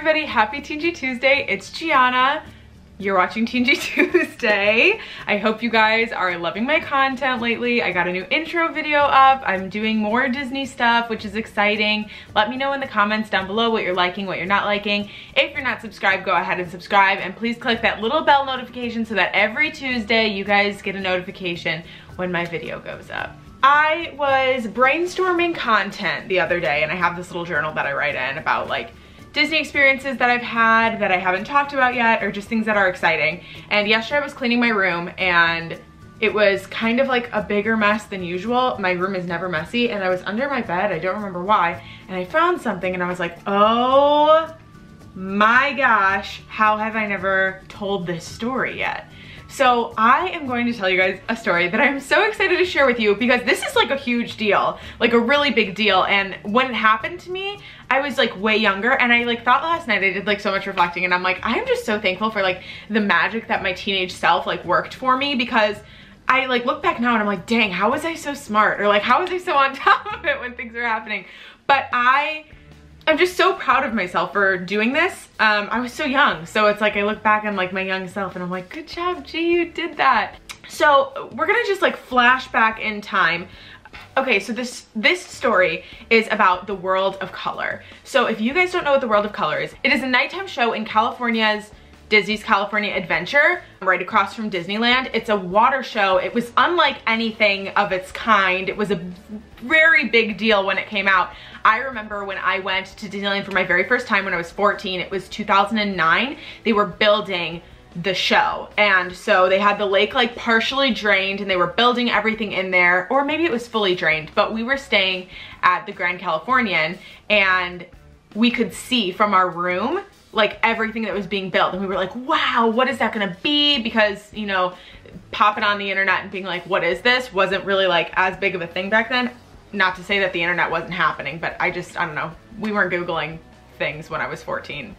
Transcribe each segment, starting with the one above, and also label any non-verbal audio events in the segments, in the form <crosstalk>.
everybody, happy Teen G Tuesday. It's Gianna. You're watching Teen G <laughs> Tuesday. I hope you guys are loving my content lately. I got a new intro video up. I'm doing more Disney stuff, which is exciting. Let me know in the comments down below what you're liking, what you're not liking. If you're not subscribed, go ahead and subscribe and please click that little bell notification so that every Tuesday you guys get a notification when my video goes up. I was brainstorming content the other day and I have this little journal that I write in about like Disney experiences that I've had that I haven't talked about yet or just things that are exciting. And yesterday I was cleaning my room and it was kind of like a bigger mess than usual. My room is never messy and I was under my bed, I don't remember why, and I found something and I was like, oh my gosh, how have I never told this story yet? So I am going to tell you guys a story that I'm so excited to share with you because this is like a huge deal, like a really big deal. And when it happened to me, I was like way younger and I like thought last night I did like so much reflecting and I'm like, I'm just so thankful for like the magic that my teenage self like worked for me because I like look back now and I'm like, dang, how was I so smart? Or like, how was I so on <laughs> top of it when things are happening? But I I'm just so proud of myself for doing this. Um, I was so young, so it's like I look back on like my young self and I'm like, good job, G, you did that. So we're gonna just like flash back in time. Okay, so this this story is about the World of Color. So if you guys don't know what the World of Color is, it is a nighttime show in California's Disney's California Adventure right across from Disneyland. It's a water show. It was unlike anything of its kind. It was a very big deal when it came out. I remember when I went to Disneyland for my very first time when I was 14, it was 2009. They were building the show. And so they had the lake like partially drained and they were building everything in there, or maybe it was fully drained, but we were staying at the Grand Californian and we could see from our room like everything that was being built and we were like wow what is that gonna be because you know popping on the internet and being like what is this wasn't really like as big of a thing back then not to say that the internet wasn't happening but I just I don't know we weren't googling things when I was 14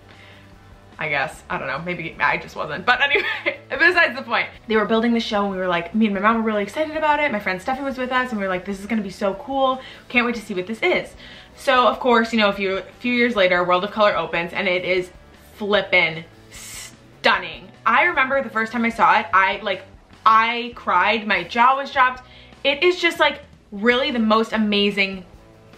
I guess. I don't know, maybe I just wasn't. But anyway, <laughs> besides the point. They were building the show and we were like, me and my mom were really excited about it. My friend Steffi was with us and we were like, this is gonna be so cool. Can't wait to see what this is. So of course, you know, a few, few years later, World of Color opens and it is flippin' stunning. I remember the first time I saw it, I like, I cried, my jaw was dropped. It is just like really the most amazing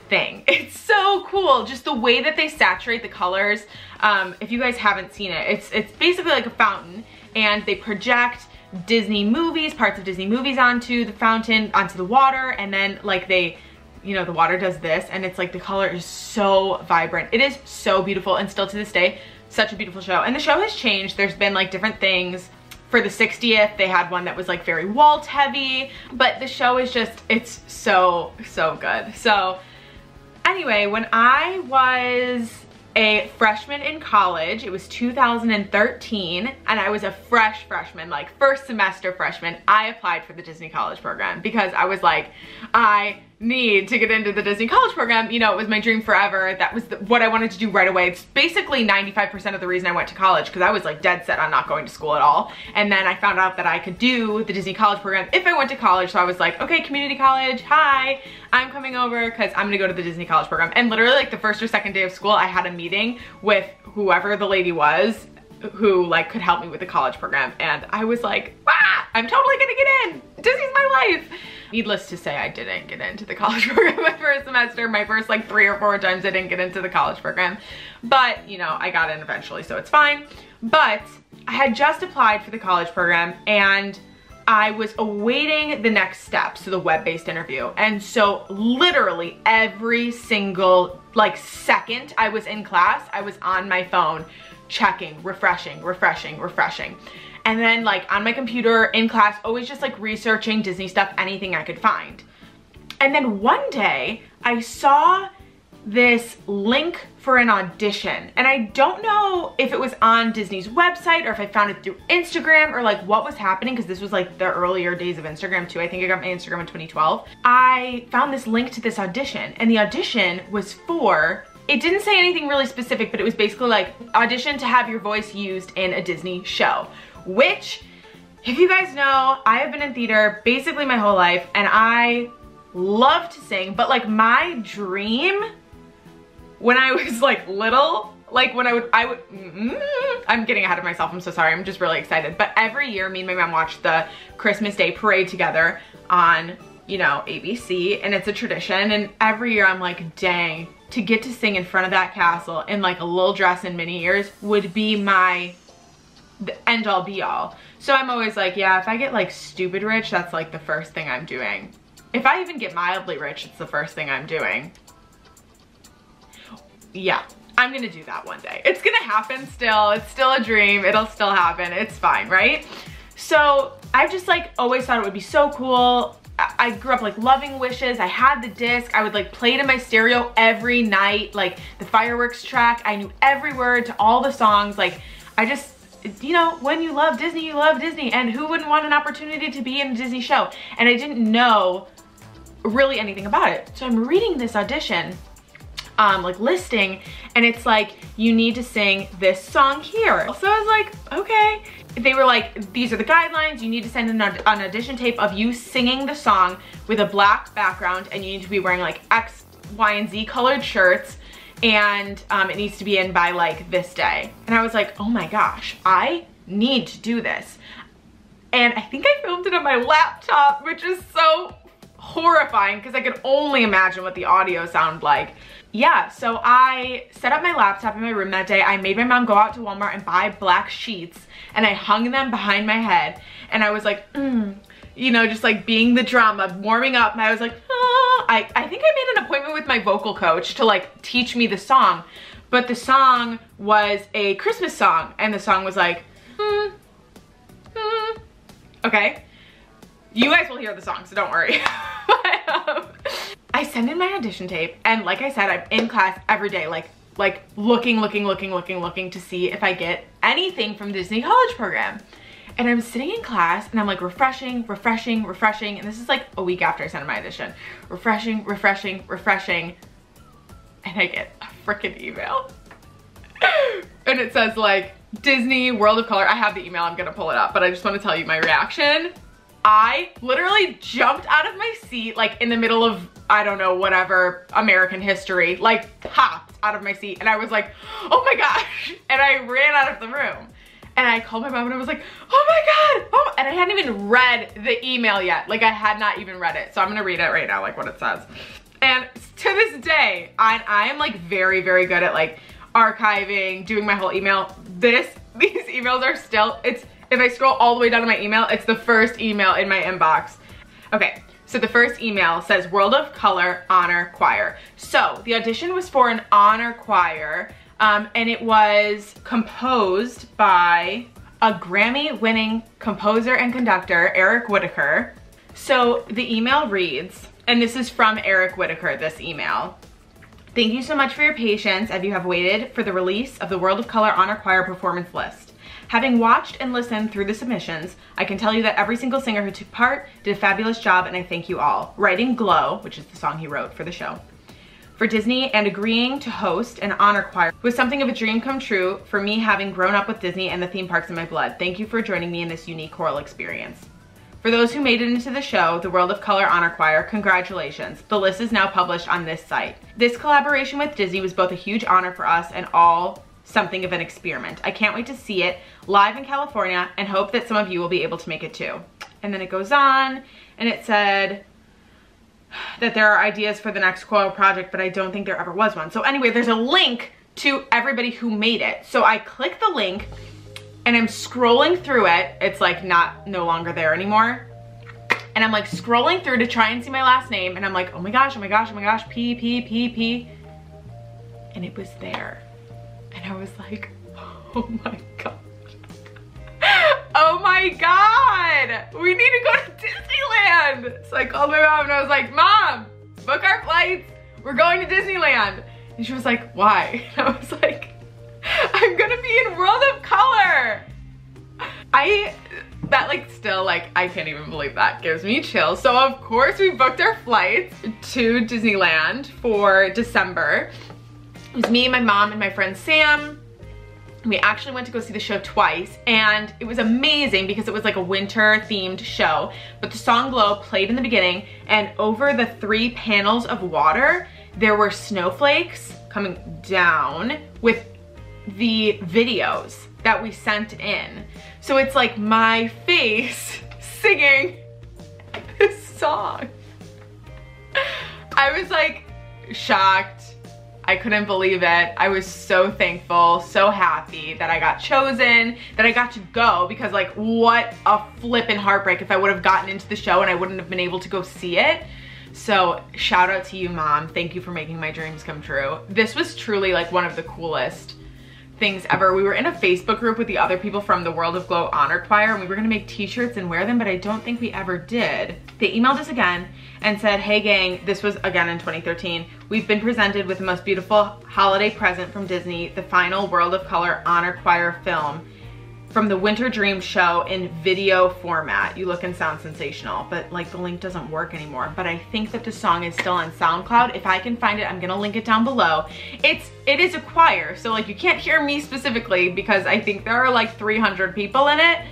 thing. <laughs> It's so cool, just the way that they saturate the colors. Um, if you guys haven't seen it, it's, it's basically like a fountain and they project Disney movies, parts of Disney movies onto the fountain, onto the water, and then like they you know, the water does this and it's like the color is so vibrant. It is so beautiful and still to this day, such a beautiful show. And the show has changed. There's been like different things. For the 60th, they had one that was like very Walt heavy, but the show is just, it's so, so good. So anyway, when I was a freshman in college. It was 2013 and I was a fresh freshman, like first semester freshman. I applied for the Disney College program because I was like, I need to get into the Disney College program. You know, it was my dream forever. That was the, what I wanted to do right away. It's basically 95% of the reason I went to college because I was like dead set on not going to school at all. And then I found out that I could do the Disney College program if I went to college. So I was like, okay, community college, hi, I'm coming over because I'm gonna go to the Disney College program. And literally like the first or second day of school, I had a meeting with whoever the lady was who like could help me with the college program and I was like ah, I'm totally gonna get in Disney's my life needless to say I didn't get into the <laughs> college program my first semester my first like three or four times I didn't get into the college program but you know I got in eventually so it's fine but I had just applied for the college program and I was awaiting the next step, so the web-based interview. And so literally every single like second I was in class, I was on my phone checking, refreshing, refreshing, refreshing. And then like on my computer in class, always just like researching Disney stuff, anything I could find. And then one day I saw this link for an audition. And I don't know if it was on Disney's website or if I found it through Instagram or like what was happening because this was like the earlier days of Instagram too. I think I got my Instagram in 2012. I found this link to this audition and the audition was for it didn't say anything really specific, but it was basically like audition to have your voice used in a Disney show, which if you guys know, I have been in theater basically my whole life and I love to sing, but like my dream when I <laughs> was like little, like when I would, I would, mm, I'm getting ahead of myself. I'm so sorry. I'm just really excited. But every year me and my mom watch the Christmas Day parade together on, you know, ABC and it's a tradition. And every year I'm like, dang, to get to sing in front of that castle in like a little dress and mini ears would be my end all be all. So I'm always like, yeah, if I get like stupid rich, that's like the first thing I'm doing. If I even get mildly rich, it's the first thing I'm doing. Yeah, I'm gonna do that one day. It's gonna happen still. It's still a dream. It'll still happen. It's fine, right? So I've just like always thought it would be so cool. I grew up like loving Wishes. I had the disc. I would like play it in my stereo every night. Like the fireworks track. I knew every word to all the songs. Like I just, you know, when you love Disney, you love Disney. And who wouldn't want an opportunity to be in a Disney show? And I didn't know really anything about it. So I'm reading this audition um, like listing and it's like, you need to sing this song here. So I was like, okay. They were like, these are the guidelines. You need to send an, an audition tape of you singing the song with a black background and you need to be wearing like X, Y, and Z colored shirts and um, it needs to be in by like this day. And I was like, oh my gosh, I need to do this. And I think I filmed it on my laptop, which is so horrifying because I could only imagine what the audio sounded like yeah, so I set up my laptop in my room that day. I made my mom go out to Walmart and buy black sheets and I hung them behind my head and I was like, mm, you know, just like being the drama, warming up. And I was like, oh. I, I think I made an appointment with my vocal coach to like teach me the song. But the song was a Christmas song and the song was like, mm, mm. okay. You guys will hear the song, so don't worry. <laughs> but, um, I send in my audition tape and like I said, I'm in class every day, like like looking, looking, looking, looking, looking to see if I get anything from Disney College Program. And I'm sitting in class and I'm like refreshing, refreshing, refreshing. And this is like a week after I sent my audition. Refreshing, refreshing, refreshing. And I get a freaking email. <laughs> and it says like, Disney World of Color. I have the email, I'm gonna pull it up, but I just wanna tell you my reaction. I literally jumped out of my seat like in the middle of, I don't know, whatever, American history, like popped out of my seat and I was like, oh my gosh. <laughs> And I ran out of the room. And I called my mom and I was like, oh my God. Oh, and I hadn't even read the email yet. Like I had not even read it. So I'm gonna read it right now, like what it says. And to this day, I, I am like very, very good at like archiving, doing my whole email. This, <laughs> these emails are still, it's if I scroll all the way down to my email, it's the first email in my inbox. Okay, so the first email says World of Color Honor Choir. So the audition was for an honor choir um, and it was composed by a Grammy winning composer and conductor, Eric Whitacre. So the email reads, and this is from Eric Whitacre, this email. Thank you so much for your patience as you have waited for the release of the World of Color Honor Choir performance list. Having watched and listened through the submissions, I can tell you that every single singer who took part did a fabulous job and I thank you all. Writing Glow, which is the song he wrote for the show, for Disney and agreeing to host an honor choir was something of a dream come true for me having grown up with Disney and the theme parks in my blood. Thank you for joining me in this unique choral experience. For those who made it into the show, the World of Color Honor Choir, congratulations. The list is now published on this site. This collaboration with Disney was both a huge honor for us and all something of an experiment. I can't wait to see it live in California and hope that some of you will be able to make it too. And then it goes on and it said that there are ideas for the next choral project, but I don't think there ever was one. So anyway, there's a link to everybody who made it. So I click the link and I'm scrolling through it. It's like not no longer there anymore. And I'm like scrolling through to try and see my last name. And I'm like, oh my gosh, oh my gosh, oh my gosh, P, P, P, P. And it was there. And I was like, <laughs> oh my. Oh my God, we need to go to Disneyland. So I called my mom and I was like, mom, book our flights. We're going to Disneyland. And she was like, why? <laughs> And I was like, I'm gonna be in World of Color. I, that like still like, I can't even believe that gives me chills. So of course we booked our flights to Disneyland for December. It was me, my mom, and my friend Sam. We actually went to go see the show twice and it was amazing because it was like a winter themed show. But the song Glow played in the beginning and over the three panels of water, there were snowflakes coming down with the videos that we sent in. So it's like my face <laughs> singing this song. I was like shocked. I couldn't believe it. I was so thankful, so happy that I got chosen, that I got to go because like what a flippin' heartbreak if I would have gotten into the show and I wouldn't have been able to go see it. So shout out to you mom. Thank you for making my dreams come true. This was truly like one of the coolest things ever. We were in a Facebook group with the other people from the World of Glow Honor Choir and we were gonna make t-shirts and wear them, but I don't think we ever did. They emailed us again and said, hey gang, this was again in 2013, we've been presented with the most beautiful holiday present from Disney, the final World of Color Honor Choir film from the Winter Dream show in video format. You look and sound sensational, but like the link doesn't work anymore. But I think that the song is still on SoundCloud. If I can find it, I'm gonna link it down below. It's, it is a choir, so like you can't hear me specifically because I think there are like 300 people in it,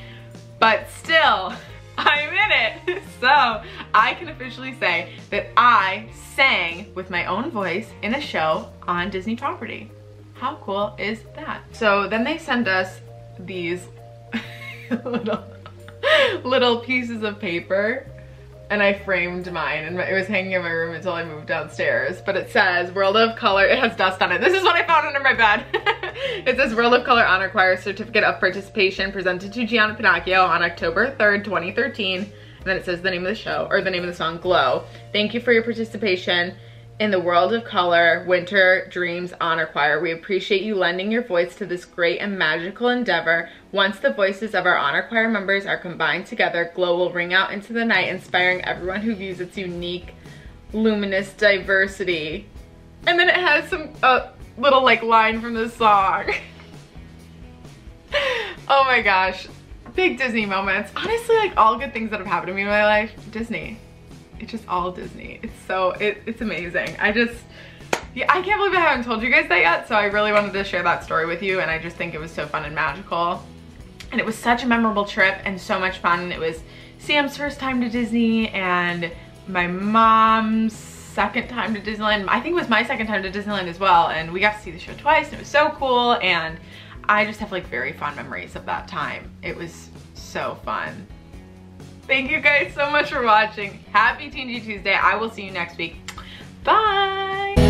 but still, <laughs> I'm in it. <laughs> So I can officially say that I sang with my own voice in a show on Disney property. How cool is that? So then they send us these <laughs> little, little pieces of paper and I framed mine and it was hanging in my room until I moved downstairs. But it says World of Color, it has dust on it. This is what I found under my bed. <laughs> it says World of Color Honor Choir Certificate of Participation presented to Gianna Pinocchio on October 3rd, 2013. And then it says the name of the show, or the name of the song, Glow. Thank you for your participation in the World of Color Winter Dreams Honor Choir. We appreciate you lending your voice to this great and magical endeavor. Once the voices of our Honor Choir members are combined together, Glow will ring out into the night, inspiring everyone who views its unique, luminous diversity. And then it has some uh, little like line from the song. <laughs> oh my gosh, big Disney moments. Honestly, like all good things that have happened to me in my life, Disney it's just all Disney. It's so, it, it's amazing. I just, yeah, I can't believe I haven't told you guys that yet. So I really wanted to share that story with you. And I just think it was so fun and magical. And it was such a memorable trip and so much fun. It was Sam's first time to Disney and my mom's second time to Disneyland. I think it was my second time to Disneyland as well. And we got to see the show twice and it was so cool. And I just have like very fond memories of that time. It was so fun. Thank you guys so much for watching. Happy Teen G Tuesday. I will see you next week. Bye.